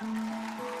Música